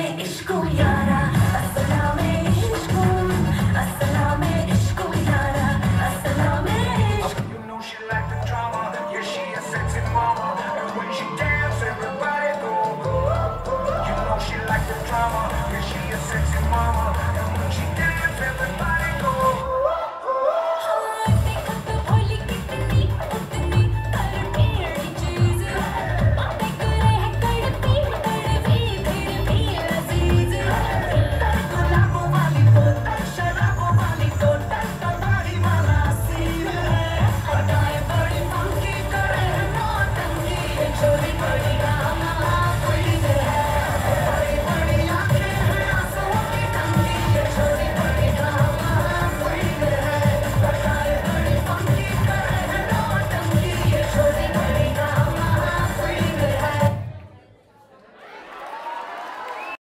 escuchar.